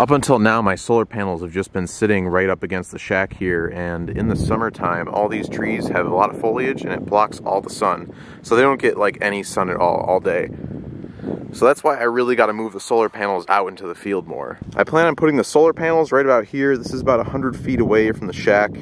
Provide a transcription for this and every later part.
Up until now, my solar panels have just been sitting right up against the shack here, and in the summertime, all these trees have a lot of foliage and it blocks all the sun. So they don't get like any sun at all, all day. So that's why I really got to move the solar panels out into the field more. I plan on putting the solar panels right about here. This is about 100 feet away from the shack.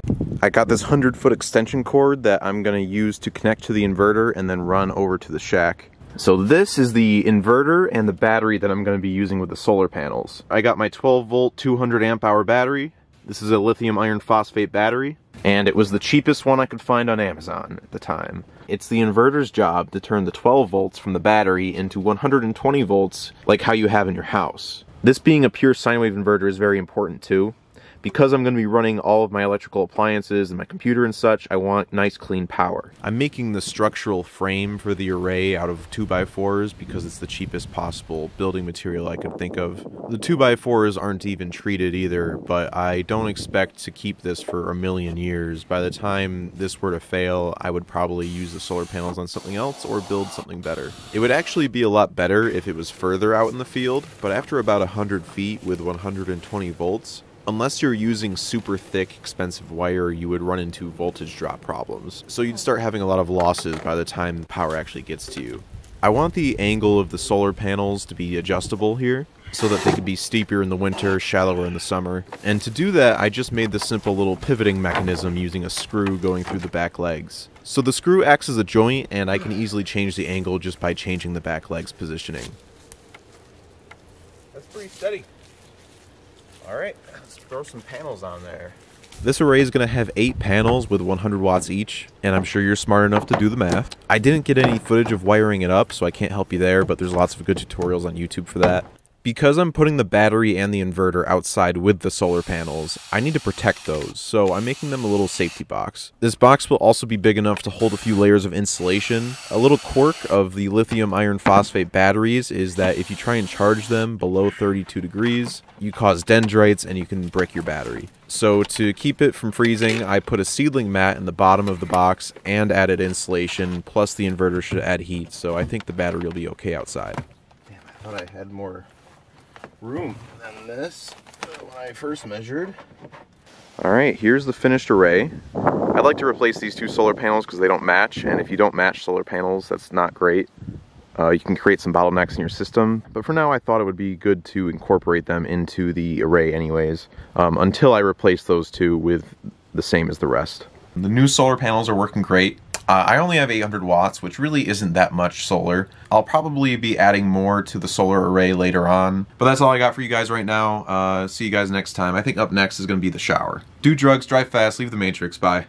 I got this 100 foot extension cord that I'm going to use to connect to the inverter and then run over to the shack. So this is the inverter and the battery that I'm going to be using with the solar panels. I got my 12 volt 200 amp hour battery. This is a lithium iron phosphate battery and it was the cheapest one I could find on Amazon at the time. It's the inverter's job to turn the 12 volts from the battery into 120 volts like how you have in your house. This being a pure sine wave inverter is very important too because I'm going to be running all of my electrical appliances and my computer and such, I want nice clean power. I'm making the structural frame for the array out of 2x4s because it's the cheapest possible building material I could think of. The 2x4s aren't even treated either, but I don't expect to keep this for a million years. By the time this were to fail, I would probably use the solar panels on something else or build something better. It would actually be a lot better if it was further out in the field, but after about 100 feet with 120 volts, unless you're using super thick, expensive wire, you would run into voltage drop problems. So you'd start having a lot of losses by the time the power actually gets to you. I want the angle of the solar panels to be adjustable here, so that they could be steeper in the winter, shallower in the summer. And to do that, I just made this simple little pivoting mechanism using a screw going through the back legs. So the screw acts as a joint, and I can easily change the angle just by changing the back legs positioning. That's pretty steady. Alright, let's throw some panels on there. This array is going to have 8 panels with 100 watts each, and I'm sure you're smart enough to do the math. I didn't get any footage of wiring it up, so I can't help you there, but there's lots of good tutorials on YouTube for that. Because I'm putting the battery and the inverter outside with the solar panels, I need to protect those, so I'm making them a little safety box. This box will also be big enough to hold a few layers of insulation. A little quirk of the lithium iron phosphate batteries is that if you try and charge them below 32 degrees, you cause dendrites and you can break your battery. So to keep it from freezing, I put a seedling mat in the bottom of the box and added insulation, plus the inverter should add heat, so I think the battery will be okay outside. Damn, I thought I had more room than this when I first measured. All right, here's the finished array. I'd like to replace these two solar panels because they don't match, and if you don't match solar panels, that's not great. Uh, you can create some bottlenecks in your system, but for now I thought it would be good to incorporate them into the array anyways, um, until I replace those two with the same as the rest. The new solar panels are working great. Uh, I only have 800 watts, which really isn't that much solar. I'll probably be adding more to the solar array later on. But that's all I got for you guys right now. Uh, see you guys next time. I think up next is going to be the shower. Do drugs, drive fast, leave the matrix. Bye.